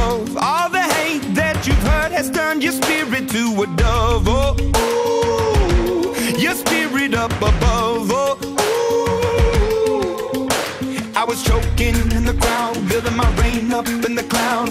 Above. All the hate that you've heard has turned your spirit to a dove. Oh, ooh, your spirit up above. Oh, ooh. I was choking in the crowd, building my rain up in the cloud,